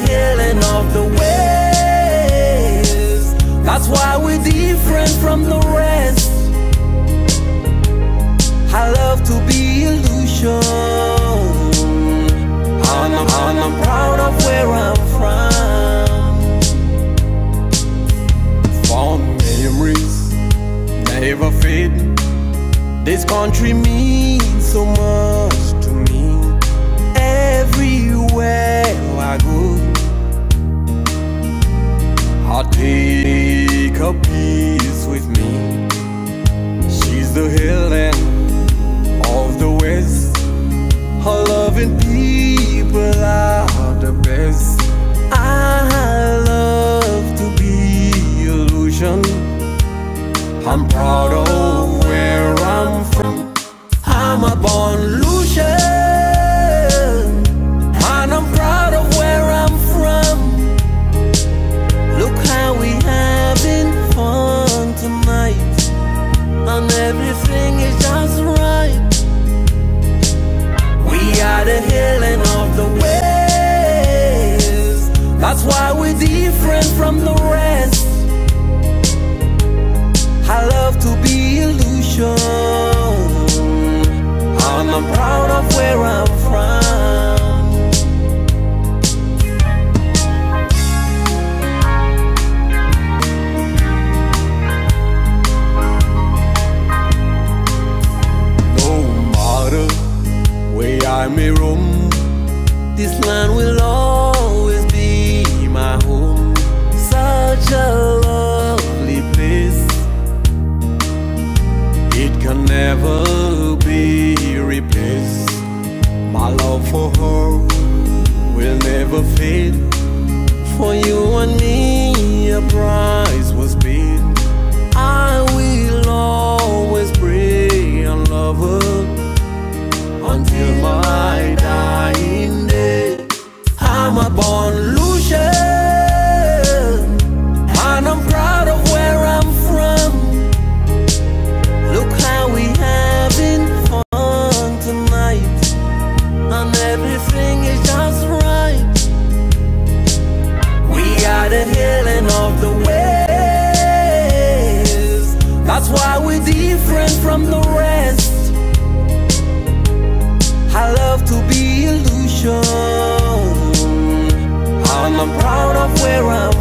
the of the waves. That's why we're different from the rest. I love to be a Lucian. I'm, I'm, I'm proud of where I'm from. Fond memories never fade. This country means so much to me. Everywhere I go. Take a piece with me. She's the Helen everything is just right. We are the Helen of the West. That's why we're different from the rest. This will always be my home. Such a lovely place. it can never be replaced. My love for her will never fade. For you and me, a price Born Lucian, and I'm proud of where I'm from. Look how we having fun tonight, and everything is just right. We are the Helen of the West. That's why we're different from the rest. I love to be a Lucian. Where I'm